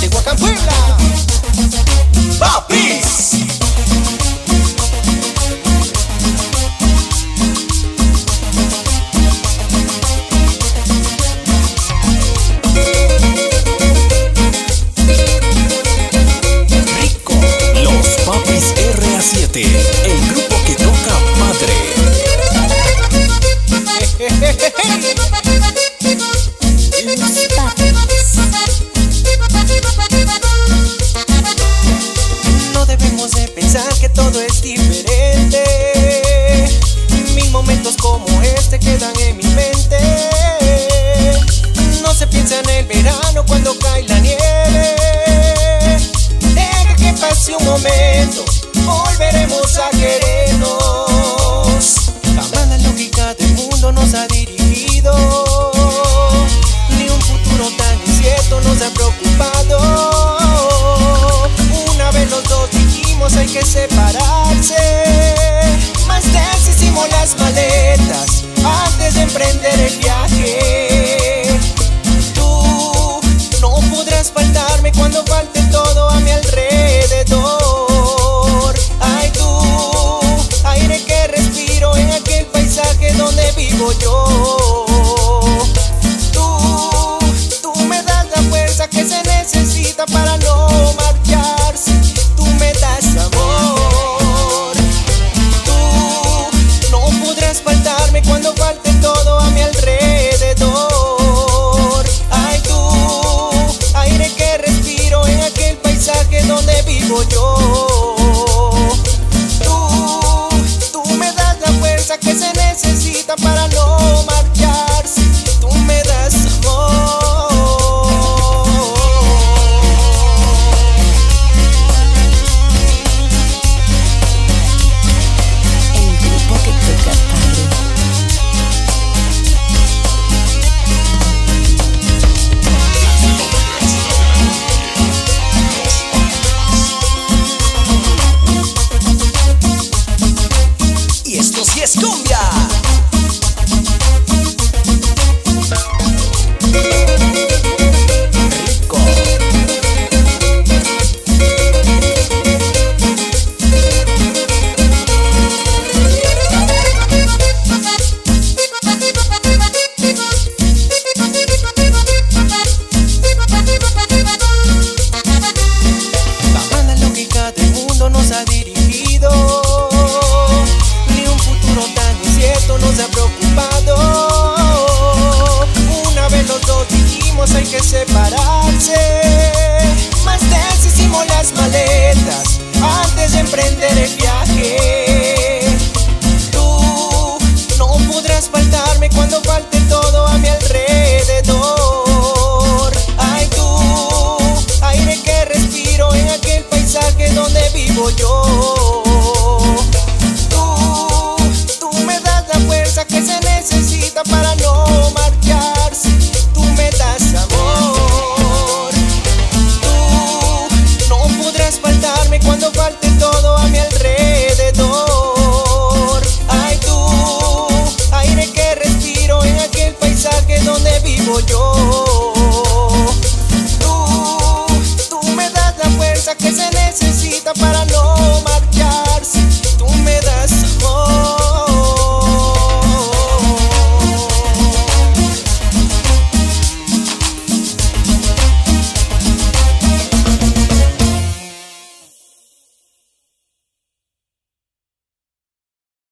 Chihuahua Puebla. Papis. un momento volveremos a querernos. La lógica del mundo nos ha dirigido, ni un futuro tan incierto nos ha preocupado. Una vez los dos dijimos hay que separar.